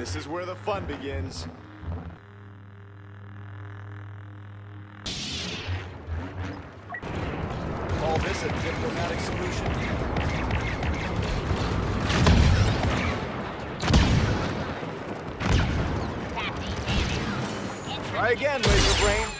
This is where the fun begins. Call this a diplomatic solution? Try again, laser brain.